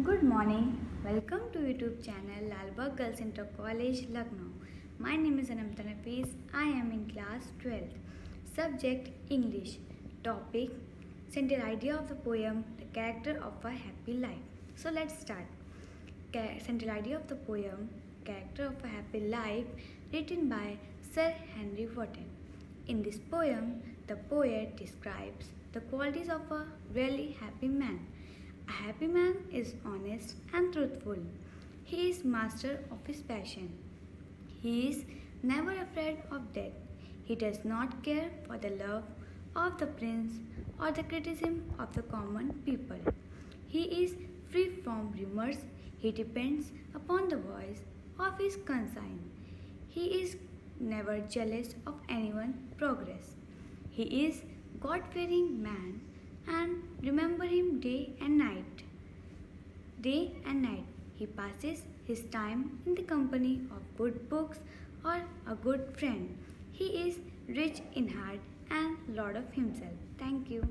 Good morning. Welcome to YouTube channel Lalbagh Girls Inter College, Lucknow. My name is Anamta Nafees. I am in class 12th. Subject English. Topic Central idea of the poem The Character of a Happy Life. So let's start. Central idea of the poem Character of a Happy Life written by Sir Henry Wotton. In this poem, the poet describes the qualities of a really happy man. Happy man is honest and truthful. He is master of his passion. He is never afraid of death. He does not care for the love of the prince or the criticism of the common people. He is free from rumors. He depends upon the voice of his conscience. He is never jealous of anyone's progress. He is God-fearing man and remember him day and night. Day and night he passes his time in the company of good books or a good friend. He is rich in heart and lord of himself. Thank you.